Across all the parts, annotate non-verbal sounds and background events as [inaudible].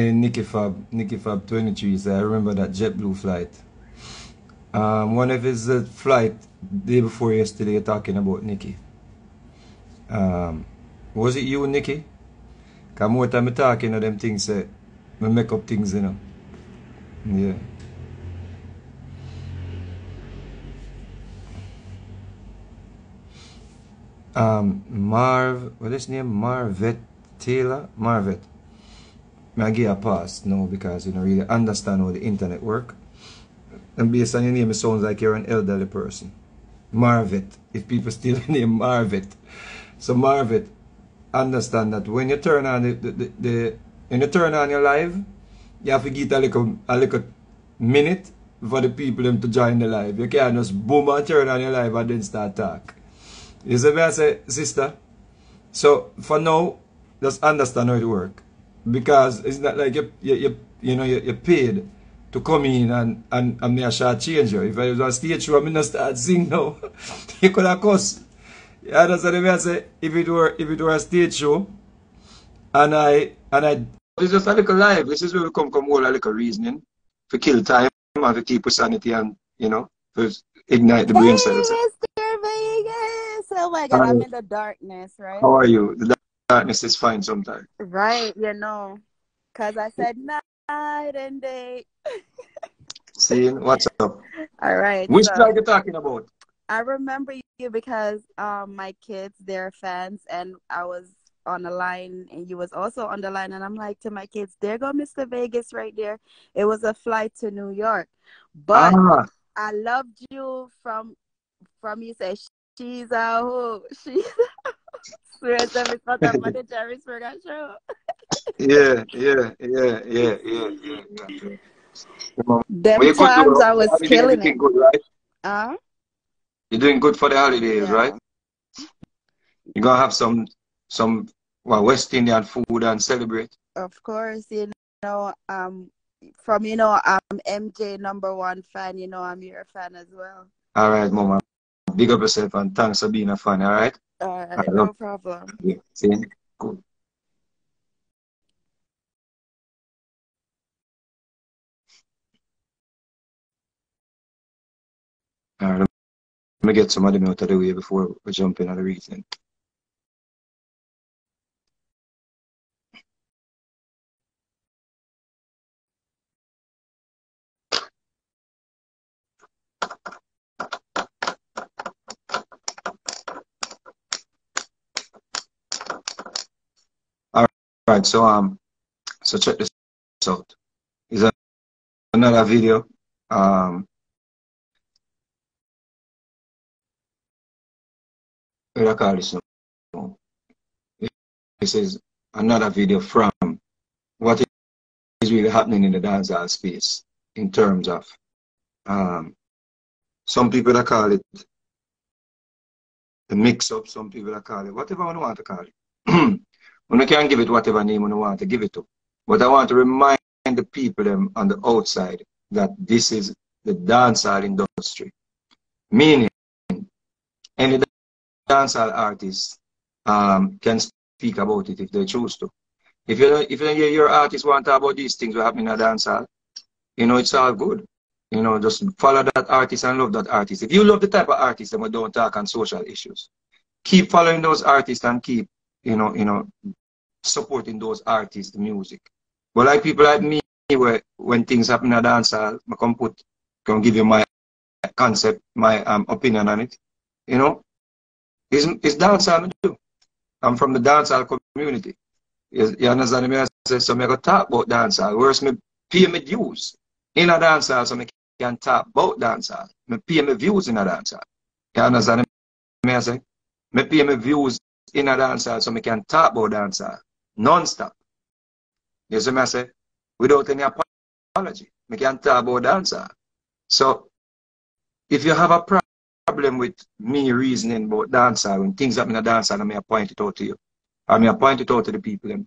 And Nicky Fab, Nicky Fab 23 so I remember that JetBlue flight. Um, one of his uh, flight day before yesterday talking about Nicky. Um, was it you, Nicky? Because more time I talking of them things, uh, I make up things, you know. Yeah. Um, Marv, what is his name? Marvet Taylor? Marvet. I give a pass no because you don't really understand how the internet work. And based on your name, it sounds like you're an elderly person. Marvet. If people still [laughs] name Marvet. So Marvet, understand that when you turn on the, the, the, the when you turn on your live, you have to get a little, a little minute for the people them to join the live. You can't just boom and turn on your live and then start talk. You see me I say, sister? So for now, just understand how it work. Because it's not like you, you, you, you know, you, you're paid to come in and, and, and me a short change you. If I was on stage show, I'm not start sing now. [laughs] you could have cussed. You understand me I say? If it were, if it were a stage show, and I, and I, it's just a little live. This is where we come, come all a little reasoning for kill time and to keep sanity and, you know, to ignite the brain cells. Mr. Vegas. Oh my God, I'm in the darkness, right? How are you? The darkness is fine sometimes. Right, you know. Because I said night and day. See, what's up? [laughs] All right. Which so flag you talking about? I remember you because um my kids, they're fans, and I was on the line, and you was also on the line, and I'm like to my kids, there go Mr. Vegas right there. It was a flight to New York, but Ah, I loved you from from you said she's a who [laughs] she's swear to me for the money Jerry Springer show. yeah, yeah, yeah, yeah, yeah, yeah, yeah. Them you're times though. I was Holiday, killing it. good, right? Huh? You're doing good for the holidays, Yeah. right? You're gonna have some some well West Indian food and celebrate. Of course, you know, um from you know, I'm MJ number one fan, you know I'm your fan as well. All right, mama. Big up yourself and thanks for being a fan, all right? All I right, no problem. Yeah. See? Good. All right, let me get some of them out of the way before we jump in on the reason. All right, so um, so check this out. Is another video. Um, what I? This is another video from what is really happening in the dancehall space in terms of um, some people that call it the mix up, some people that call it whatever one want to call it. [clears throat] One can give it whatever name one want to give it to. But I want to remind the people them on the outside that this is the dancehall industry. Meaning any dancehall artist um, can speak about it if they choose to. If you if you your artist want to talk about these things that happen in a dancehall, you know it's all good. You know, just follow that artist and love that artist. If you love the type of artist that we don't talk on social issues, keep following those artists and keep, you know, you know, supporting those artists, the music. But like people like me, where when things happen in a dancehall, I come put, can give you my concept, my um, opinion on it. You know, it's, it's dancehall do. I'm from the dancehall community. You, you understand me? I say, so I go talk about dancehall. Whereas me pay me dues in a dancehall, so I can talk about dancehall. Me pay me views in a dancehall. You understand me? I say, me pay me views in a dancehall, so I can talk about dancehall non-stop. You see me I say? Without any apology. Me can't talk about dancehall. So, if you have a problem with me reasoning about dancehall, and things happen in a dancehall, I may point it out to you. I may point it out to the people.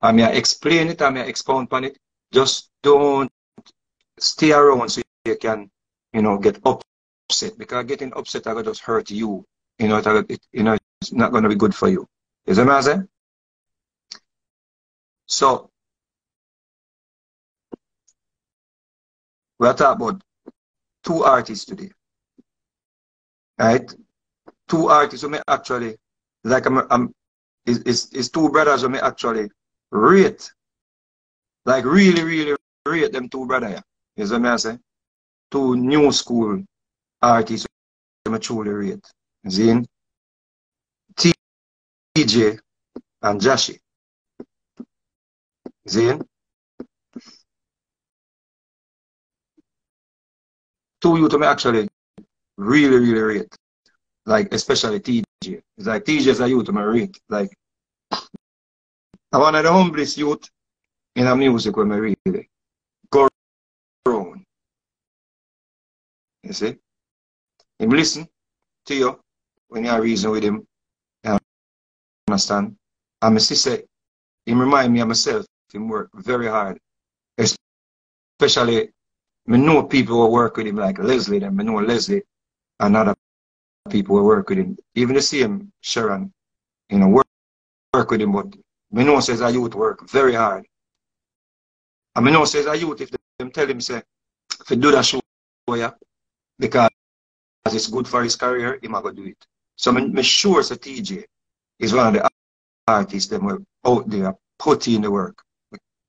I may explain it, I may expound upon it. Just don't stay around so you can, you know, get upset. Because getting upset, I just hurt you. You know, it, it, you know, it's not going to be good for you. You see me I say? So, we are talking about two artists today. Right? Two artists who may actually, like I'm, I'm is, is, is two brothers who may actually rate, like really, really rate them two brothers. Yeah. You see what I say? Two new school artists who may truly rate. Zin, TJ and Jahshii. Zin. you to me actually really, really rate. Like especially TJ. It's like TJ is a youth may rate. Like I one of the humblest youth in a music when I really go. You see? Him listen to you when you are reason with him. You understand? And I still say, him remind me of myself, him work very hard. Especially, I know people who work with him like Leslie, them. I know Leslie and other people who work with him. Even the same Sharon, you know, work, work with him, but me know says a youth work very hard. And me know says a youth, if them tell him, say, if he do that show, yeah, because it's good for his career, he might go do it. So me sure say TJ is one of the artists that were out there putting in the work.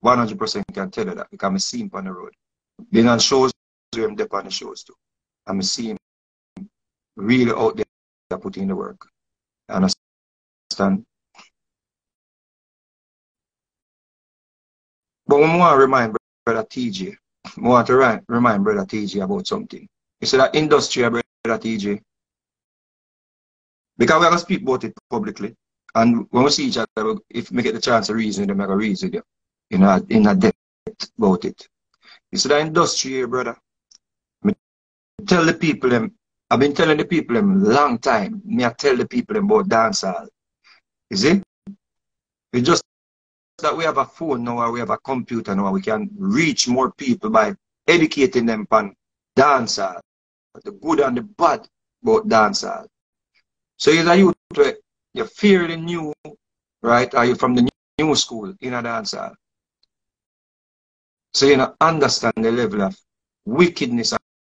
100% can tell you that because I see him on the road. Been on shows I'm on the shows too. I'm see him really out there putting in the work. Understand? But we want to remind Brother TJ, want to remind Brother TJ about something. You see that industry, Brother TJ, because we're going to speak about it publicly. And when we see each other, if we get the chance to reason, then we going to reason know, in a depth about it. It's that industry here, brother. Me tell the people them, I've been telling the people them long time. Me I tell the people them about dancehall. You see? It's just that we have a phone now or we have a computer now, we can reach more people by educating them on dancehall, the good and the bad about dancehall. So you're a you're fairly new, right? Are you from the new school in a dancehall? So you know, understand the level of wickedness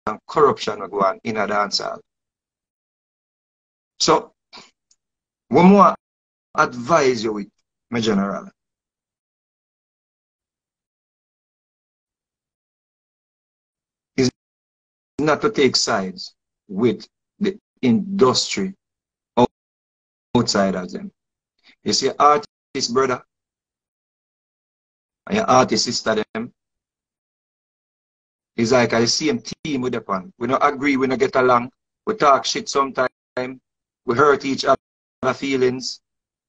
and corruption that go on in a dancehall. So, one more advise you with, my general. Is not to take sides with the industry outside of them. You see, artist brother and your artist sister them is like the same team with them. We don't agree, we don't get along, we talk shit sometimes, we hurt each other feelings,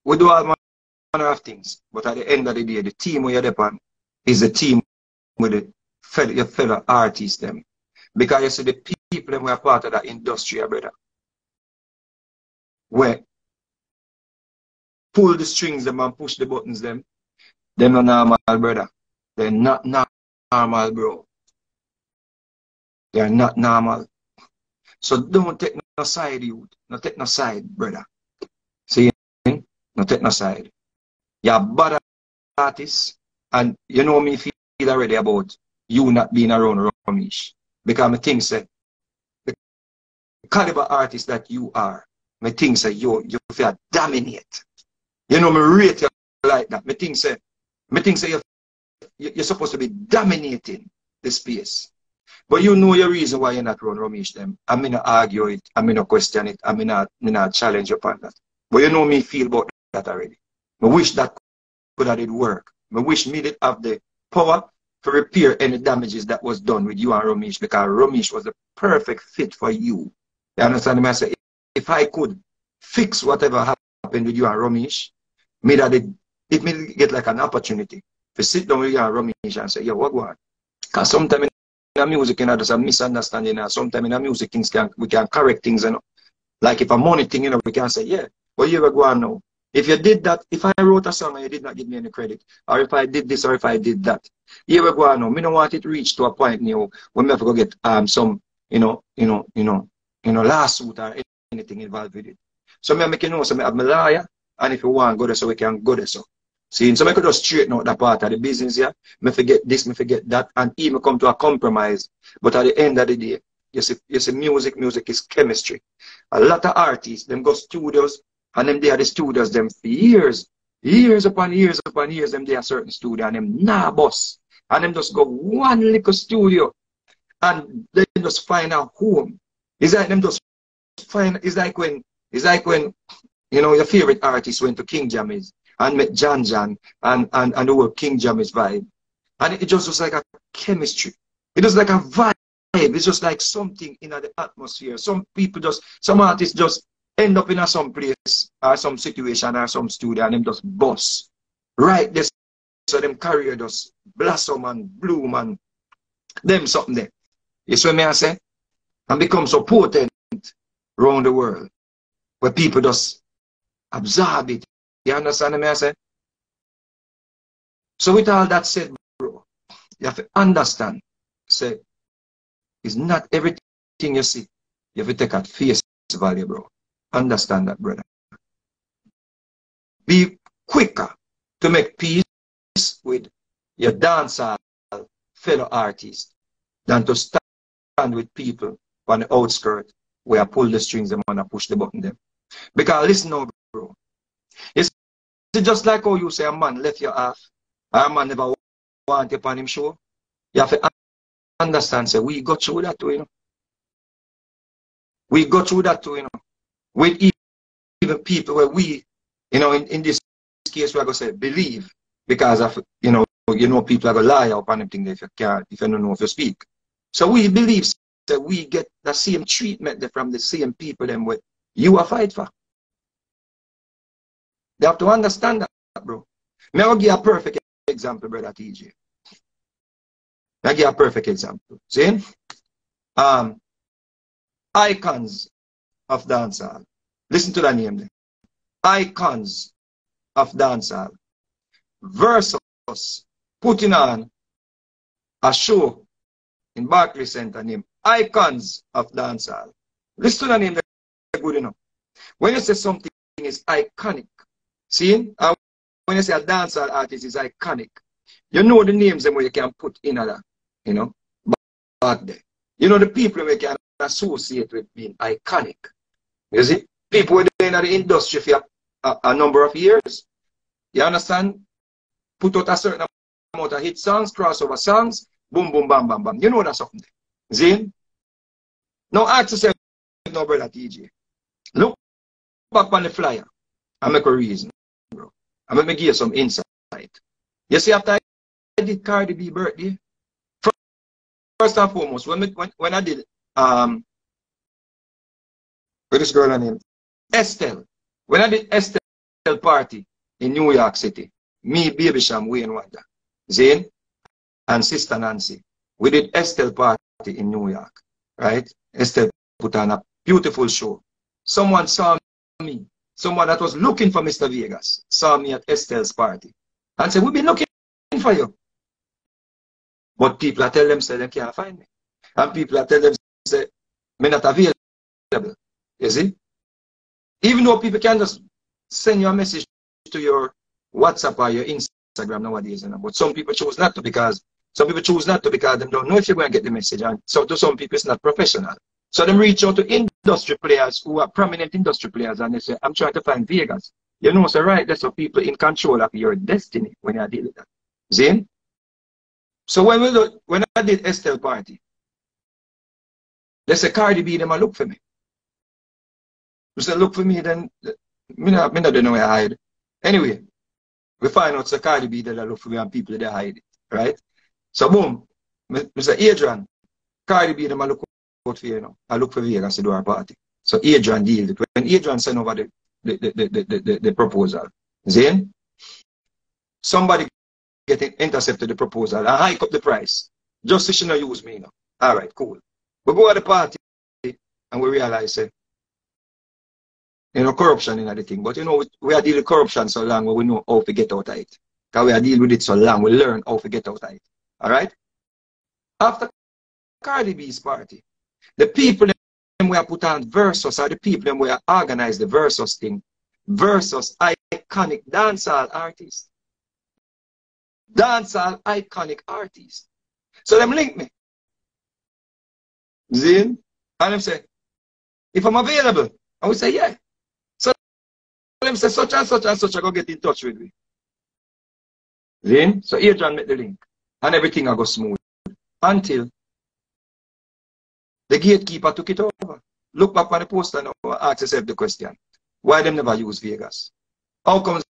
we do all manner of things. But at the end of the day, the team we are upon is the team with the fellow, your fellow artists them. Because you see the people them who are part of that industry, brother. Where pull the strings them and push the buttons them, them not normal, brother. They're not normal, bro. They're not normal. So don't take no side, youth. No take no side, brother. See, no take no side. You're a bad artist, and you know me feel already about you not being around Romeich. Because I think say the caliber artist that you are, I think say you you feel dominate. You know, me rate you like that. I think say I think say you you're supposed to be dominating the space. But you know your reason why you're not run Romeich them. I'm gonna argue it, I'm gonna question it, I'm gonna, I'm gonna challenge upon that. But you know me feel about that already. I wish that could have did work. I wish me did have the power to repair any damages that was done with you and Romeich because Romeich was a perfect fit for you. You understand me? I say, if I could fix whatever happened with you and Romeich, me that it, it may get like an opportunity to sit down with you and Romeich and say, yo, what going Because sometimes the music, you know, there's a misunderstanding. And sometimes in the music, things can, we can correct things. You know? Like if a money thing, you know, we can say, yeah, what you ever go on now? If you did that, if I wrote a song and you did not give me any credit, or if I did this or if I did that, here we go now. Me don't want it reach to a point you now when we have to go get um some, you know, you know, you know, you know, lawsuit or anything involved with it. So me make you know, so me have my lawyer, and if you want go there so we can go there so. See, so I could just straighten out that part of the business, yeah. Me forget this, me forget that, and even come to a compromise. But at the end of the day, you see, you see music, music is chemistry. A lot of artists, them go studios, and them they are the studios, them for years, years upon years upon years, them they are certain studio, and them nah boss. And them just go one little studio, and then just find a home. It's like them just find, it's like when, it's like when, you know, your favorite artist went to King Jammy's and met Jan Jan and, and, and whole King Jammy's vibe. And it just was like a chemistry. It was like a vibe. It's just like something in the atmosphere. Some people just, some artists just end up in a some place or some situation or some studio and them just bust. Right this so them career just blossom and bloom and them something there. You see what I say? And become so potent around the world. Where people just absorb it you understand me I say? So with all that said, bro, you have to understand, say, it's not everything you see. You have to take at face value, bro. Understand that, brother. Be quicker to make peace with your dancer fellow artists than to stand with people on the outskirts where I pull the strings and want to push the button them. Because listen now, bro. Just like how you say a man left you off, a man never want you upon him show. You have to understand, say, we go through that too, you know. We go through that too, you know. With even people where we, you know, in, in this case, we're going to say, believe, because of, you know, you know, people are going to lie upon anything if you can't, if you don't know if you speak. So we believe that we get the same treatment from the same people them with you are fight for. They have to understand that, bro. May I give a perfect example, brother TJ. May I give a perfect example. See? Um, icons of dancehall. Listen to that name. Icons of dancehall versus putting on a show in Barclays Center named Icons of Dancehall. Listen to the name, good enough. When you say something is iconic, See, when you say a dancehall artist is iconic, you know the names them where you can put in that, you know, back there. You know the people we can associate with being iconic. You see, people were in the industry for a, a, number of years. You understand? Put out a certain amount of hit songs, crossover songs, boom, boom, bam, bam, bam. You know that something. See? Now ask yourself, no brother TJ. Look back on the flyer and make a reason. I'm going to give you some insight. You see, after I did Cardi B birthday, first and foremost, when, when, when I did, um, what is girl name? Estelle. When I did Estelle party in New York City, me, Baby Cham, Wayne Wonder, Zane, and Sister Nancy, we did Estelle party in New York, right? Estelle put on a beautiful show. Someone saw someone that was looking for Mr. Vegas saw me at Estelle's party and said, We've been looking for you. But people are telling them say they can't find me. And people are telling them say, me not available. You see? Even though people can just send you a message to your WhatsApp or your Instagram nowadays, you know, but some people choose not to because some people choose not to because they don't know if you're going to get the message. And so to some people, it's not professional. So them reach out to industry players who are prominent industry players and they say, I'm trying to find Vegas. You know, so right, there's some people in control of your destiny when you deal with that. See? So when we look, when I did Estelle party, they say Cardi B them a look for me. We say look for me, then me not, me not know where I hide. Anyway, we find out so Cardi B they look for me and people they hide it. Right? So boom. Mr. Adrian, Cardi B them a look out for you. I look for Vegas to do our party. So Adrian deal it. When Adrian sent over the the, the, the, the, the, the proposal, Zane, somebody getting intercepted the proposal and hike up the price. Just so not use me, you know. All right, cool. We go at the party and we realize, say, you know, corruption in the thing. But you know, we are dealing with corruption so long we know how to get out of it. Because we are dealing with it so long, we learn how to get out of it. All right? After Cardi B's party, the people them we are put on versus are the people them we are organize the versus thing. Versus iconic dancehall artists. dancehall iconic artists. So them link me. Zin? And them say, if I'm available, I would say, yeah. So them say, such and such and such, I go get in touch with me. Zin? So Adrian make the link. And everything I go smooth. Until the gatekeeper took it over. Look back on the poster now ask yourself the question. Why them never use Vegas? How comes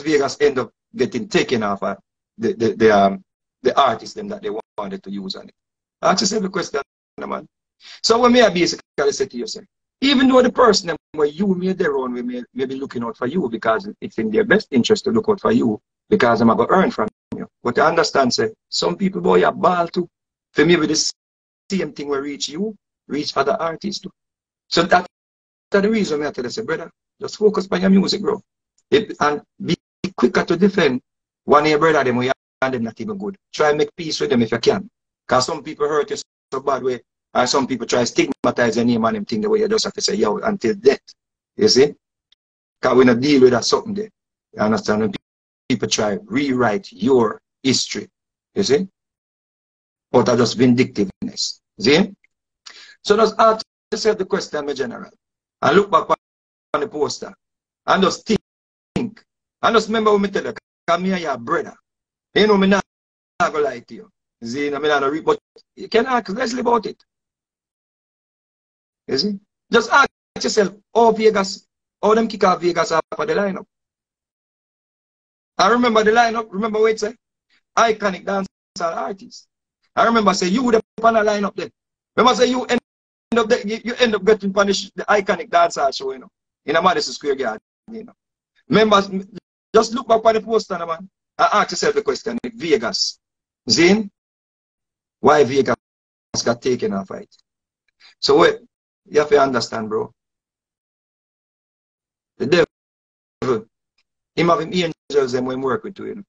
Vegas end up getting taken off uh, the, the, the, um, the artists them that they wanted to use on it? Ask yourself the question, man. So when may I basically say to yourself, even though the person where you made their own, we may, may be looking out for you because it's in their best interest to look out for you because I'm going to earn from you. But I understand, say, some people, boy, are ball too. For me, with the same thing will reach you, reach other artists too. So that, that's the reason I tell you, say, brother, just focus on your music, bro. It, and be quicker to defend one of your brother them and them not even good. Try make peace with them if you can. Because some people hurt you so bad way, and some people try stigmatize your name and them thing the way you just have to say, yo, until death. You see? Because we not deal with that something there. You understand? When people try rewrite your history. You see? But that's just vindictiveness. See? So just ask yourself the question, my general. And look back on the poster. And just think. And just remember what me tell you. Come here, your brother. You know, me not, not gonna lie to you. See, I mean, I don't but you can ask Leslie about it. You see? Just ask yourself, how Vegas, how them kick off Vegas off of the lineup. I remember the lineup, remember what it say? Iconic dancehall artists. I remember say you would have on the lineup there. Remember say you end up there, you, you end up getting punished the iconic dancehall show, you know, in a Madison Square Garden, you know. Remember, just look back on the poster, man, and ask yourself the question, Vegas, Zane, why Vegas got taken off it? So wait, you have to understand, bro. The devil, him have him angels them when work with you. know.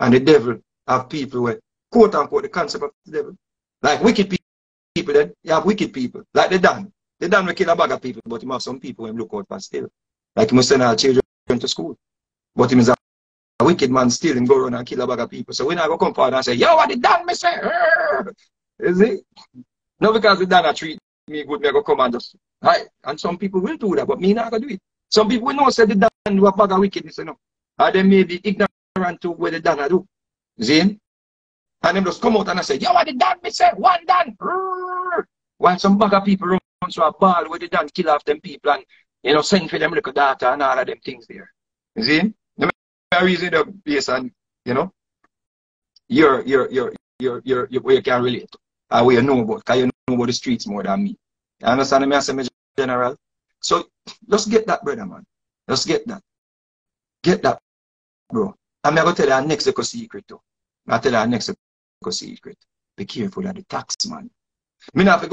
And the devil have people where, quote unquote, the concept of the devil. Like wicked people then, you have wicked people. Like the Dan. The Dan will kill a bag of people, but you have some people who look out for still. Like must send our children to school. But him is a, a wicked man still and go around and kill a bag of people. So when I go come forward and say, yo, what the Dan me say? Is it? Not because the Dan treat me good, me go come and just, right? And some people will do that, but me not gonna do it. Some people will know say the Dan do a bag of wickedness, you know. And they may be ignorant to what the Dan do. See? And them just come out and I say, yo, what the Dan me say? One Dan! While some bag of people run to a ball where the Dan kill off them people and, you know, send for them little data and all of them things there. You see? The reason the based on, you know, your, your, your, your, your, your, where you can relate. Uh, or where you know about, because you know about the streets more than me. You understand me? I say, general. So, just get that, brother, man. Just get that. Get that, bro. I'm going to tell you our next secret, too. I'll tell you our next secret. Be careful of the tax, man. Me not have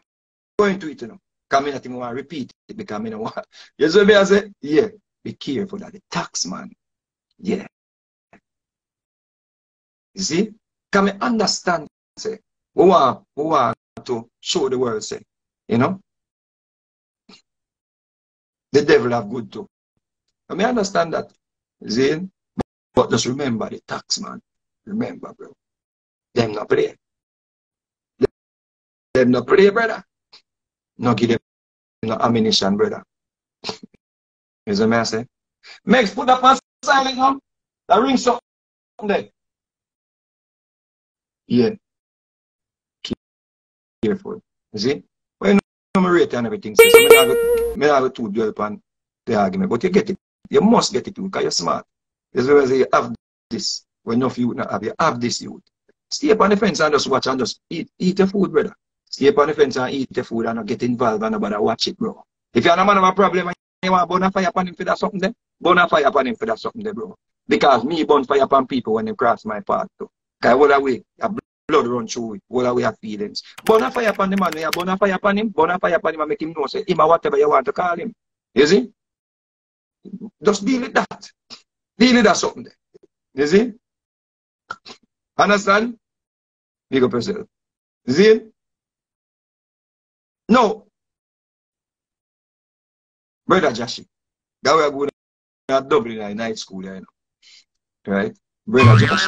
to it, you know. Because I not even want repeat it because I don't want. [laughs] You see me? I say, yeah. Be careful of the tax, man. Yeah. You see? We understand, say, we want, we want to show the world, say, you know? The devil have good too. Can we understand that? See? But just remember the tax, man. Remember, bro. Them not play. Them not play, brother. No give them no ammunition, brother. [laughs] you see me I say? Max, put up on silent now. That ring something there. Yeah. Careful. You see? Well, you know my rate and everything. So, so me not go, me not go too upon the argument. But you get it. You must get it too, because you're smart. As well as you have this. When enough you not have, you have this youth. Stay up on the fence and just watch and just eat, eat the food, brother. Stay up on the fence and eat the food and not get involved and nobody watch it, bro. If you're a man of a problem and you want to burn a fire upon him for that something there, burn a fire upon him for that something there, bro. Because me burn fire upon people when they cross my path too. Because what are we? A blood run through it. What we have feelings? Burn a fire upon the man, you burn a fire upon him, burn a fire upon him and make him know, say, him or whatever you want to call him. You see? Just deal with that. Deal with that something there. You see? Understand? Big up yourself. See? No. Brother Jahshii, that we are going to Dublin in night school, you know. Right? Brother Josh.